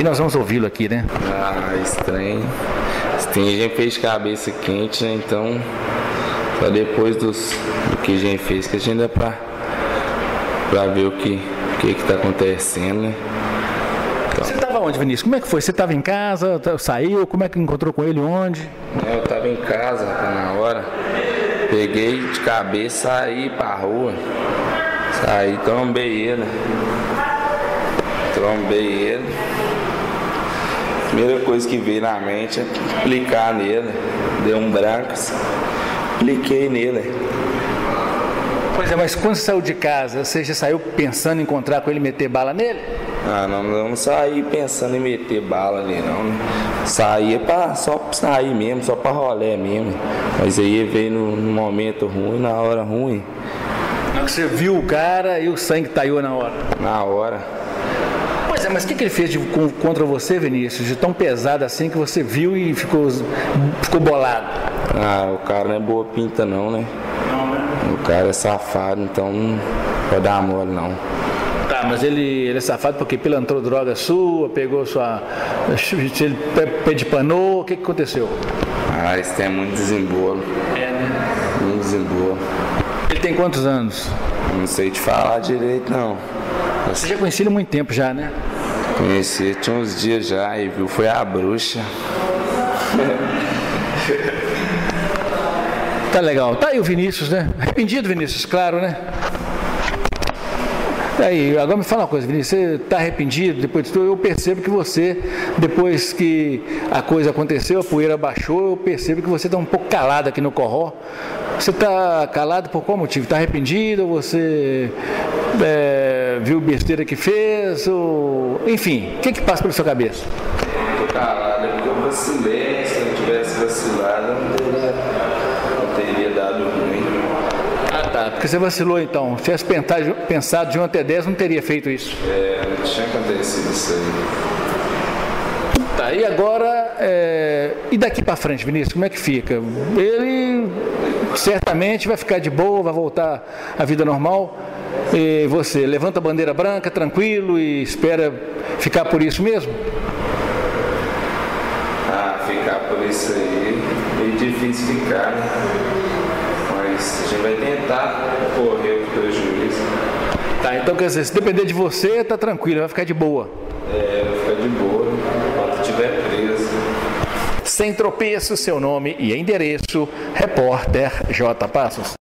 E nós vamos ouvi-lo aqui, né? Ah, estranho. Tem gente fez cabeça quente, né? Então, só depois dos, do que a gente fez que a gente dá pra, pra ver o que, o que que tá acontecendo, né? Você estava onde, Vinícius? Como é que foi? Você estava em casa, tá- saiu? Como é que encontrou com ele? Onde? É, Eu tava em casa na hora, peguei de cabeça, saí pra rua, saí, trombei ele, trombei ele. Primeira coisa que veio na mente é clicar nele, deu um branco, cliquei nele. Pois é, mas quando saiu de casa, você já saiu pensando em encontrar com ele e meter bala nele? Ah, não, não saí pensando em meter bala ali não, né? Saía pra, só pra sair mesmo, só pra rolé mesmo. Mas aí veio no, no momento ruim, na hora ruim, hora que você viu o cara e o sangue taiu na hora. na hora. Pois é, mas o que, que ele fez de- com- contra você, Vinícius, de tão pesado assim que você viu e ficou, ficou bolado? Ah, o cara não é boa pinta não, né? O cara é safado, então não pode dar mole não. Tá, mas ele, ele é safado porque pilantrou droga sua, pegou sua. Ele pe- pedipanou, o que, que aconteceu? Ah, isso tem muito desembolo, É, né? muito desembolo. Ele tem quantos anos? Não sei te falar direito não. Você já conhecia ele há muito tempo já, né? Conheci, tinha uns dias já e viu, foi a bruxa. Tá legal. Tá aí o Vinícius, né? Arrependido, Vinícius, claro, né? Aí, agora me fala uma coisa, Vinícius, você está arrependido depois de tudo? Eu percebo que você, depois que a coisa aconteceu, a poeira baixou, eu percebo que você está um pouco calado aqui no Corró. Você está calado por qual motivo? Está arrependido ou você é, viu besteira que fez? Ou... Enfim, o que, que passa pela sua cabeça? Tô calado, porque eu vacilei. Se eu não tivesse vacilado, eu não teria, não teria dado ruim. Ah, tá. Porque você vacilou então. Se tivesse pensado- pensado de 1 até 10, não teria feito isso. É, não tinha acontecido isso aí. Tá, e agora, é, e daqui para frente, Vinícius, como é que fica? Ele certamente vai ficar de boa, vai voltar à vida normal. E você levanta a bandeira branca, tranquilo, e espera ficar por isso mesmo? Ah, ficar por isso aí, meio difícil ficar, né? Mas a gente vai tentar correr o prejuízo. Tá, então quer dizer, se depender de você, tá tranquilo, vai ficar de boa. É, vai ficar de boa enquanto estiver preso. Sem tropeço, seu nome e endereço, repórter J. Passos.